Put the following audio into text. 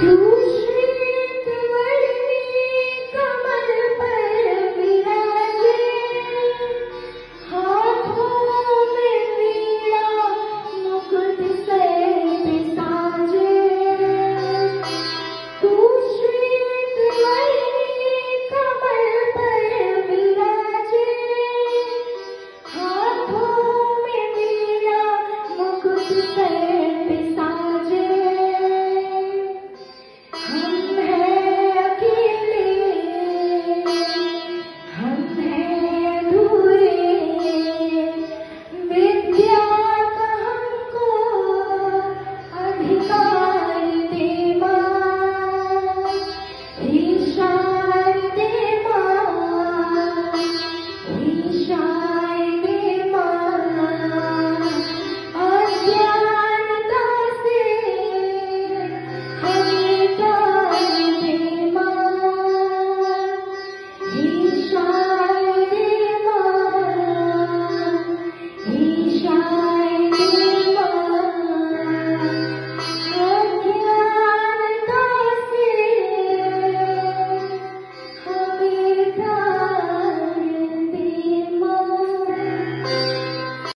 Blue